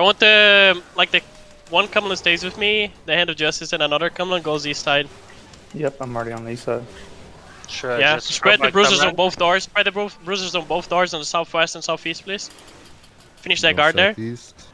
I want the like the one Cumberland stays with me, the Hand of Justice, and another Cumberland goes east side. Yep, I'm already on the east side. Should I yeah, just spread the my bruisers on both doors. Spread the bru bruisers on both doors on the southwest and southeast, please. Finish that guard there. Southeast.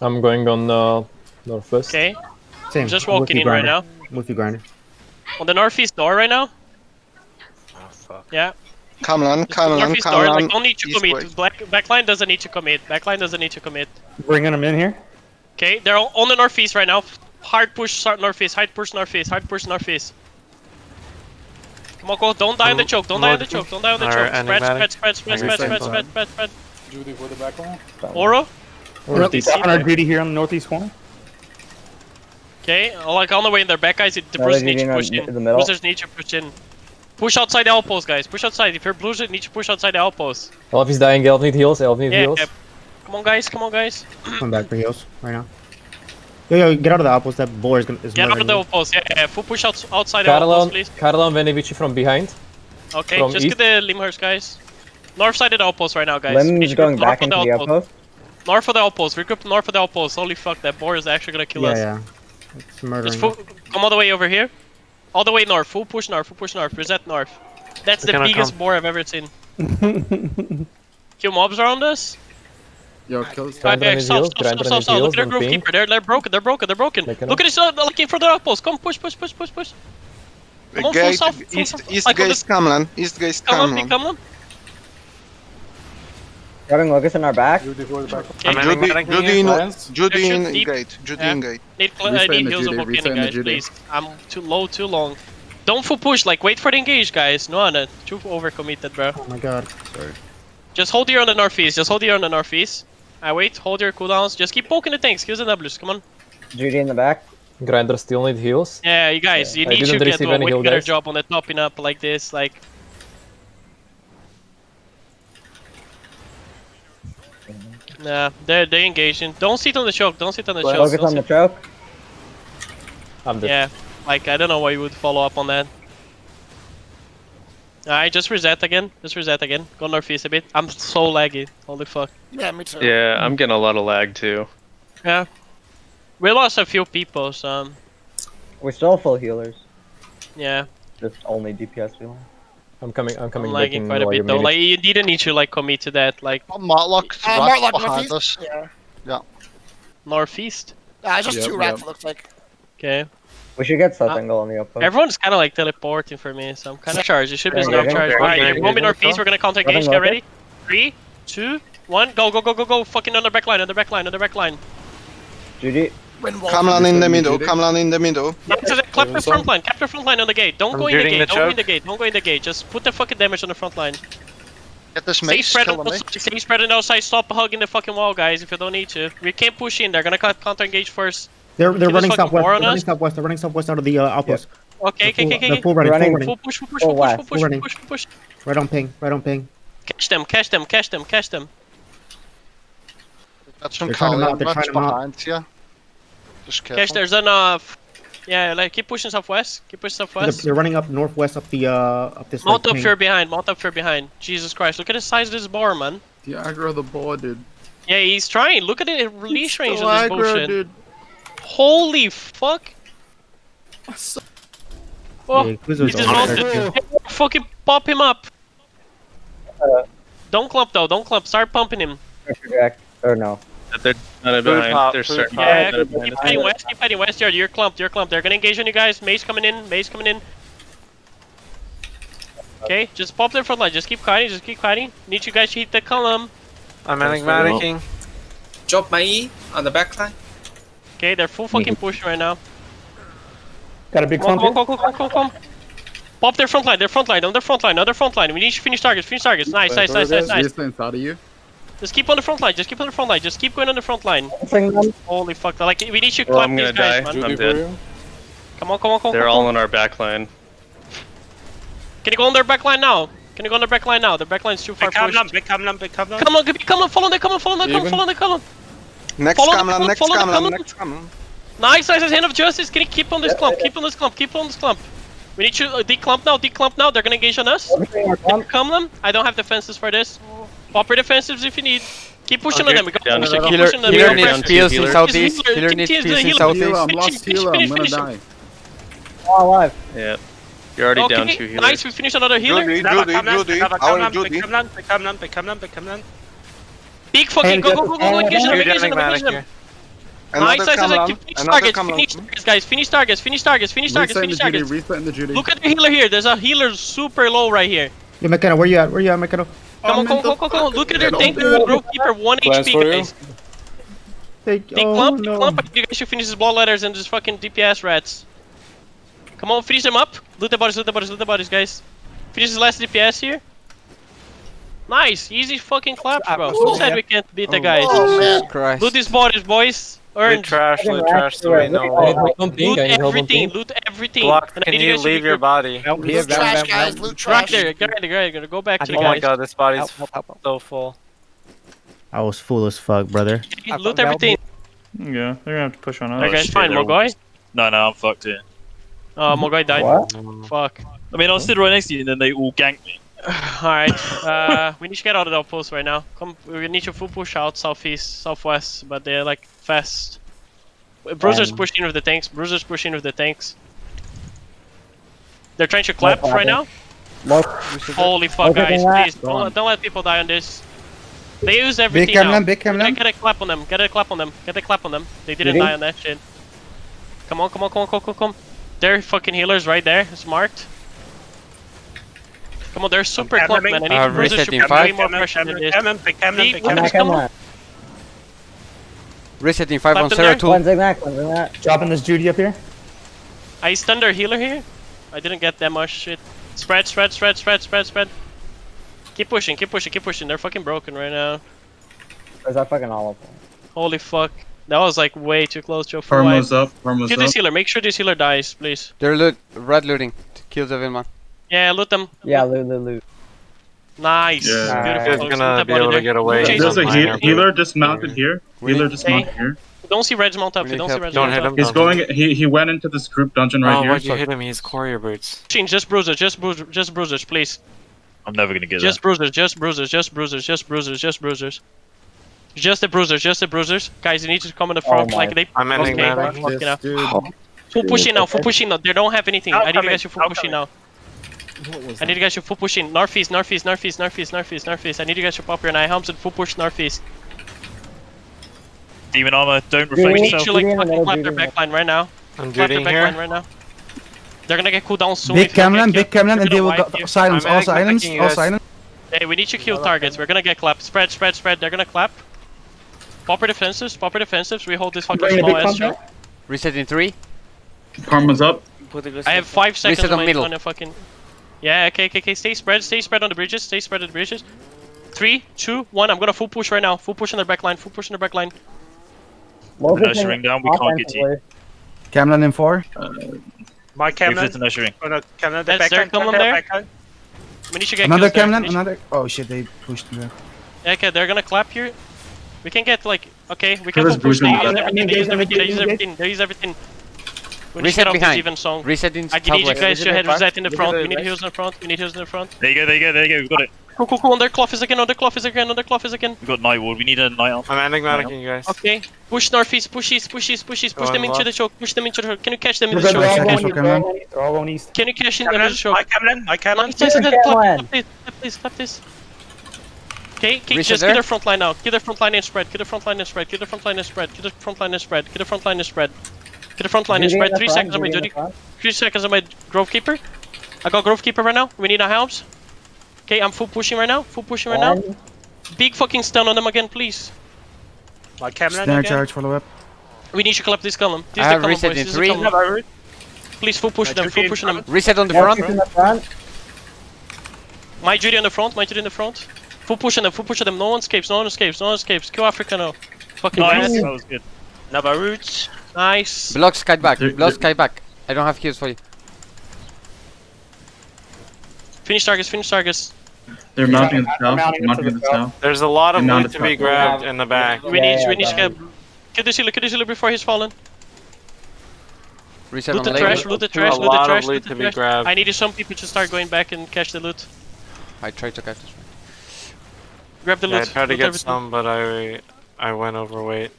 I'm going on uh, northwest. Okay, Same. I'm just walking you, in right now. With you, Grinder. On the northeast door right now. Oh, fuck. Yeah. Cameron, Just the Cameron, northeast door. Cameron. Like, don't need to east commit. Black backline doesn't need to commit. Backline doesn't need to commit. Bringing them in here. Okay, they're all on the northeast right now. Hard push start northeast. Hard push northeast. Hard push northeast. Come on, go. Don't die on the choke. Don't die on the choke. Don't die on the choke. Spread, spread, spread, spread, spread, spread, spread, spread, spread. Judy for the back line. Oro. Northeast. On our duty here on the northeast corner. Okay, like on the way in their back, guys. The No, bruisers need to push in. the- the middle. Bruisers need to push in. Push outside the outpost, guys. Push outside. If you're bruiser, need to push outside the outpost. Elf is dying, Elf need heals, Elf need Yeah, heals. yeah. Come on, guys. Come on, guys. Come back for heals right now. Yo, yo, get out of the outpost. That boar is gonna is Get out of the outpost. Yeah, yeah. Full push out, outside the outpost, Carlon, please. Carlon Venevici from behind. Okay, from just east. get the Lymhurst, guys. North side of the outpost right now, guys. Lem's Regroup going north back into the outpost. North of the outpost. Regroup north of the outpost. Holy fuck, that boar is actually gonna kill Yeah, us. yeah. It's murdering. Just full, come all the way over here. All the way north. Full push north. Full push north. Reset north. That's They're the biggest come. boar I've ever seen. Kill mobs around us. Yo, kill this Grinder Okay, stop, stop, stop, stop, stop. Look at their don't grove keeper. They're, they're broken. They're broken. They're broken. Making Look at this. Uh, looking for the outpost. Come, push, push, push, push, push. Come on, full Gate, south, full east, south. east Like on gates this- Cameron, east gates Come on, Cameron. Come on. Grabbing Locust in our back. Judy for back Okay, I'm Judy, Judy in, Judy in deep. gate, Judy Yeah. in gate. Need, cl- I need heals Judy, of reset volcanic, guys, please. I'm too low, too long. Don't full push, like, wait for the engage, guys. No, no, too overcommitted, bro. Oh my god. Sorry. Just hold here on the northeast, just hold here on the northeast. I wait, hold your cooldowns. Just keep poking the tanks, kills and W's, come on. Judy in the back. Grinder still need heals. Yeah, you guys, you I need to didn't get receive to a any way heal, better guys. job on the topping up like this, like... Nah, they're, they're engaging. Don't sit on the choke, don't sit on the choke. Locust don't on the choke. I'm dead. Yeah, like, I don't know why you would follow up on that. Alright, just reset again. Just reset again. Go northeast a bit. I'm so laggy. Holy fuck. Yeah, me too. Yeah, I'm getting a lot of lag too. Yeah. We lost a few people, so... um, We're still full healers. Yeah, Just only DPS healing. I'm coming, I'm I'm coming back lagging quite a bit though. Like, you didn't need to like commit to that, like, Oh, Marlock, Uh, right Marlock behind northeast. us. Yeah. northeast. Ah, just Yep, two rats, yep. it looks like. Okay. We should get South Uh, Angle on the outpost. Everyone's kind of like teleporting for me, so I'm kind of charged. You should be Yeah, snap yeah, charged. yeah, Alright, yeah, you're yeah, going yeah, northeast. We're gonna counter engage. Get ready. Three, two, one. Go, go, go, go, go. Fucking on the back line, on the back line, on the back line. Judy. Wind wall. Cameron in the Judy. middle, Cameron in the middle. Clap the front line. Clap the front line on the gate. Don't I'm go in the gate. the Don't go in the gate. Don't go in the gate. Just put the fucking damage on the front line. Get this Stay mace, spread the the mace. stay spread on the outside. Stop hugging the fucking wall, guys. If you don't need to, we can't push in. They're gonna counter engage first. They're they're running southwest. They're running southwest. They're running southwest out of the uh, outpost. Okay, okay, They're okay, they're okay. full running. Full Running. running. Full push, full push, Full full push, full Full push, full push, full push. Right on ping. Right on ping. Catch them, catch them, catch them, catch them. Got some They're trying them out, Kalian they're rats trying them out. behind, yeah. Just Catch, careful. there's enough. Yeah, like keep pushing southwest. Keep pushing They're, southwest. they're running up northwest up the uh up this. Mount like, up ping. fear behind. Mount up fear behind. Jesus Christ! Look at the size of this bar, man. The aggro the board, dude. Yeah, he's trying. Look at the release range So on this aggro, bullshit. dude. Holy fuck! Oh, Yeah, Kuzo's he just mounted. there, too. Hey, fucking pop him up. Don't clump though. Don't clump. Start pumping him. Pressure Jack. Or no. They're not behind. pop, They're certain. pop. Yeah, They're keep behind. fighting west. Keep fighting west. Yard. You're clumped. You're clumped. They're gonna engage on you guys. Maze coming in. Maze coming in. Okay, just pop their front line. Just keep fighting. Just keep fighting. Need you guys to hit the column. I'm enigmaticing. Drop my E on the back line. Okay, they're full fucking push right now. Got a big clump. come on, here. come come come come. Pop their front line, their front line, on their front line, on their front line. We need to finish targets, finish targets. Nice, nice, nice, nice, nice. Resistance out of you. Just keep on the front line, just keep on the front line, just keep going on the front line. Holy fuck, like, we need to Well, clap I'm these gonna guys, die. man. I'm dead. Come on, come on, come on. They're come all on. in our back line. Can you go on their back line now? Can you go on their back line now? Their back line's too far Big come pushed. big come big come on, Come on, come on, follow them, come on, follow them, come on, Even? follow them, come on. Next Follow the Cameron, clump, next follow the Cameron, clump. next Cameron. Nice, nice, nice, hand of justice. Can you keep on this clump? Keep on this clump, keep on this clump. We need to uh, declump now, declump now. They're gonna engage on us. Everything our clump. Come them. I don't have defenses for this. Pop your defensives if you need. Keep pushing on them. We got Down push to them. Keep healer- pushing healer Go needs back. heals in Healer- southeast. healer- Healer needs heals in healer. southeast. I'm Finish lost finish healer. I'm gonna finish him. die. All alive. Yeah. You're already down Okay, two healers. nice. We finished another healer. Judy, Never Judy, come land, Judy. never I come want land, Judy. become land, become land, become land, become land. Big fucking go go go go engage them, You're engage them, doing engage them. here. Nice, Another nice, nice. Finish targets, finish targets, guys. Finish targets, finish targets, finish targets, Resetting finish the Judy, targets. the Judy. Look at the healer here. There's a healer super low right here. Yo, Mechano, where you at? Where you at, Mechano? Come on, come on, come on, come on. Look at their fucking tank middle. grove keeper, 1 Plans HP, for you? guys. Take, They oh, clump, they no. clump. You guys should finish his ball letters and just fucking DPS rats. Come on, finish them up. Loot the bodies, loot the bodies, loot the bodies, guys. Finish his last DPS here. Nice, easy fucking claps, bro. Ah, Who oh, said we can't beat the oh, guys? Oh, Jesus Christ. Loot these bodies, boys. Loot Earned. trash, loot trash, so we rack, know. rack. I don't Loot I need help on everything, loot everything. Block, can need you leave your good. body? Loot trash, guys. Loot Right trash. there, get ready, get ready, gonna go back to the Oh my god, this body's so full. I was full as fuck, brother. Loot everything. Yeah, they're gonna have to push on us. Okay, guys, fine, they're- Mogoy. No, no, I'm fucked here. Uh, Mogoy died. What? Fuck. I mean, I was stood right next to you, and then they all ganked me. Alright, uh, we need to get out of the outpost right now. Come, we need to full push out southeast, southwest, but they're like fast. Bruiser's Um, pushing with the tanks. Bruiser's pushing with the tanks. They're trying to clap No right now. Look, Holy fuck, guys! Please don't, let- don't let people die on this. They use everything Big now. Camlan, big Get, get a clap on them. Get a clap on them. Get a clap on them. They didn't Really? die on that shit. Come on, come on, come on, come on, come on, come. They're fucking healers right there. It's marked. Come on, they're super Camlan, clumped, man. I need Uh, Bruiser to resetting put five. way more pressure than this. Come on, pick, come on, Leave- pick, leave come on. this- Come come on. on. Resetting 5 Clap on them Sarah there. 2. One Zignac, one Zignac. Dropping this Judy up here. I stunned their healer here. I didn't get that much shit. Spread, spread, spread, spread, spread, spread. Keep pushing, keep pushing, keep pushing. They're fucking broken right now. There's that fucking all of them. Holy fuck. That was like way too close to a full Karma's up. Karma's Kill up. this healer, make sure this healer dies, please. They're loot, red looting. Kill the Vilman. Yeah, loot them. Yeah, loot, loot, loot. Nice. Yeah. Beautiful. He's gonna be body able to get away. Chase There's a he- fine. healer dismounted here. We Healer need- dismounted here. Don't see Reds mount up. We We need don't see help. Reds Don't mount hit up. him. He's going. He he went into this group dungeon right Oh, here. why'd you hit him? He's courier birds. Pushing, Just bruisers, just bruisers, just bruisers, please. I'm never gonna get Just bruisers, just bruisers, just bruisers, just bruisers, just bruisers. Just the bruisers, just the bruisers. Guys, you need to come in the oh front my- like they. I'm ending Okay. that. Fuck up. dude. Full pushing now, full pushing now. They don't have anything. I'll I need you guys to full I'll pushing now. I need you guys to full pushing. Northeast, northeast, northeast, northeast, northeast, northeast. I need you guys to pop your nine helms and full push northeast. Demon armor. Don't reflect We Judy, need yourself. to like Judy fucking clap their Judy in backline right now. I'm Clap their Judy backline here. right now. They're gonna get cooldown soon. Big if you don't Camlan, get big killed. Camlan, They're and they gonna will wipe go you. silence, I'm all medic silence, you all guys. silence. Hey, we need to kill targets. We're gonna get clapped. Spread, spread, spread. They're gonna clap. Popper defensives, popper defensives. We hold this fucking Bring a small big ass pump show. Resetting 3. Karma's up. I have five seconds Reset on on my middle. on a fucking. Yeah, okay, okay, okay. Stay spread, stay spread on the bridges, stay spread on the bridges. Three, two, one. I'm gonna full push right now. Full push on their backline. Full push on their backline. Local Nurse thing ring down, we can't get you. offensively. Camlan in four. Uh, My We've Camlan. lit an ushering. Oh no, Camlan, the That's their backline. column Camlan, there? backline. We need to get Another kills. Camlan, another. Oh shit, they pushed me. Yeah, okay, they're gonna clap here. We can get like, okay, we can Kill full push. They use everything. They use everything. They use everything. They use everything. We need Reset get off this behind. even song. Resetting I need you guys to head reset in the front. We need right. heals in the front. We need heals in the front. There you go. There you go. There you go. We've got it. Cool, cool, cool. On their cloth is again. On their cloth is again. On their cloth is again. We've got night ward. We need a night elf. I'm ending mannequin, you guys. Okay. Push northeast. Push east. Push east. Push east. Push them into the choke. Push them into the choke. Can you catch them in the good, they're all choke? Seconds going for east, they're all Camlan. going east, they're all going east. Can you catch in the choke? my Camlan, my Camlan. Nice, nice, nice. Come Clap, this. Clap this. Clap this. Okay, okay, just get their front line now. Get their front line and spread. Get their front line and spread. Get their front line and spread. Get their front line and spread. Get their front line and spread. Get their front line and Judy in spread. Three seconds on my Judy duty. Three seconds on my Grove Keeper. I got Grove Keeper right now. We need our helps. Okay, I'm full pushing right now. Full pushing right now. Um, Big fucking stun on them again, please. My Camlan Snare again. charge, follow up. We need to collect this column. This I is the have column, reset boys. in This three. column. Please full push them. Full in pushing them. Reset on the Morpheus front. in the front. My duty on the front. My duty in the front. Full pushing them. Full pushing them. No one escapes. No one escapes. No one escapes. Kill Africa now. Fucking Nice. nice. That was good. Nava roots. Nice. Block sky back. They're- Block they're- sky back. I don't have kills for you. Finish targets. Finish targets. They're mounting in the I'm south. mounting They're mounting into in the the south. There's a lot of And now loot to be top. grabbed in the back. We need. yeah, we need to yeah. get. Kill the sealer. Kill the sealer before he's fallen. Reset Loot on the label. trash. Loot the A trash. Loot the lot of trash. loot Loot the to be trash. grabbed. I needed some people to start going back and catch the loot. I tried to catch this one. Grab the Yeah, I tried to loot get everything. some, but I I went overweight.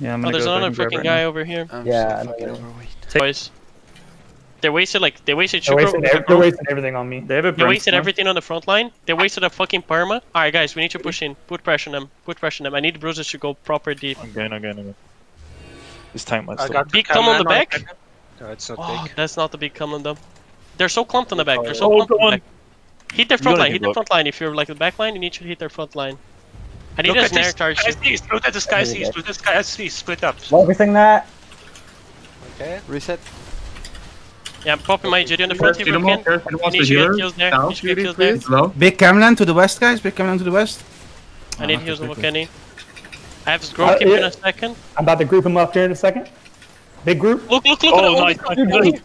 Yeah, I'm Oh, gonna there's go back another and freaking right guy now. over here. Oh, I'm Yeah, so I know fucking overweight. Boys. They wasted like they wasted They're sugar. wasting, over ev- they're wasting everything on me. They have a They wasted brimstone. everything on the front line. They wasted a fucking perma. Alright guys, we need to push in. Put pressure on them. Put pressure on them. I need the bruises to go proper deep. I'm going, I'm going, I'm going. This tank might I stop. got Big come on the back. No, it's not Oh, big. that's not the big common though. They're so clumped on the back. They're so Oh, clumped on the back. Hit their front line. give Hit their front line. If you're like the back line, you need to hit their front line. I need Look a at snare this. charge. Guys, please, look at this guys, please. Look at this guys, please. Split up. Focusing that. Okay. Reset. Yeah, I'm popping my Judy on the front if you can. You need to get kills there. You need to get kills there. Hello? Big Camlan to the west, guys. Big Camlan to the west. I need heals on Kenny. I have Uh, Grove Keep in a second. I'm about to group him up here in a second. Big group. Look, look, look. Oh, at nice, that. nice, nice.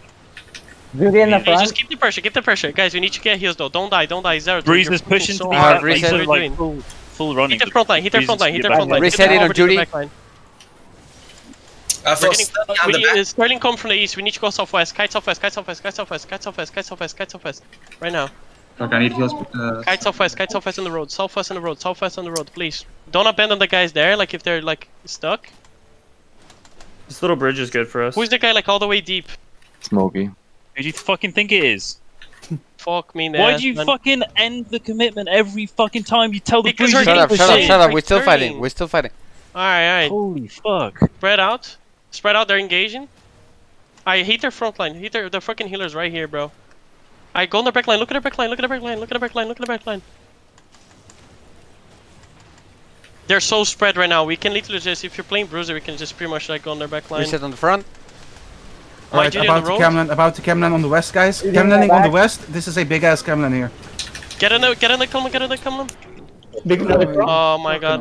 Judy in the front. just keep the pressure, keep the pressure. Guys, we need to get heals though. Don't die, don't die. Zero. Breeze is pushing so to the Uh, hard. back, like, reset. Sort What of are like you doing? full, full running. Hit their front line, hit their front line, hit to their front line. Reset Get it on over to the Judy. back line. I We're feel stuck on the need, uh, Sterling come from the east. We need to go southwest. Kite southwest, kite southwest, kite southwest, kite southwest, kite southwest, kite southwest. Right now. Fuck, I need heals. Uh, Kite southwest, kite southwest on the road. Southwest on the road, southwest on the road, please. Don't abandon the guys there, like if they're like stuck. This little bridge is good for us. Who's the guy like all the way deep? Who do you fucking think it is? Fuck me, Why do you man. fucking end the commitment every fucking time you tell the Because Breeze Shut up, shut up, shut up. We're still fighting. We're still fighting. Alright, alright. Holy fuck. Spread out. Spread out, they're engaging. I hate their front line. Hate their the fucking healers right here, bro. I go on their back line. Look at their back line. Look at their back line. Look at their back line. Look at their back line. They're so spread right now. We can literally just, if you're playing Bruiser, we can just pretty much like go on their back line. Reset on the front. My right, about the to road. Camlan, about to Camlan on the west, guys. Judy Camlaning on the west. This is a big ass Camlan here. Get in the, get in the column, get in the column. Big another front. Oh my god.